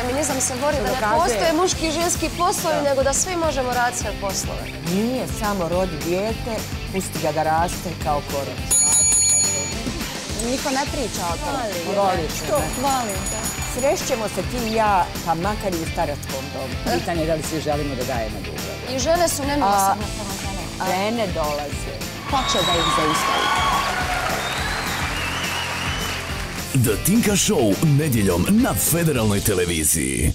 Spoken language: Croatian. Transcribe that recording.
Feminizam se bori da ne postoje muški i ženski poslovi, nego da svi možemo raditi sve poslove. Nije samo rodi dijete, pusti ga da raste kao koren. Niko ne priča o tome. Me. Volim te. Srešćemo se ti i ja, pa makar i u staračkom domu. Pitanje je da li svi želimo da dajemo dugo. I žene su ženama. Žene dolaze. Ko će da ih zaustavi? The Tinka Show nedjeljom na federalnoj televiziji.